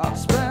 I spent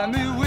Let me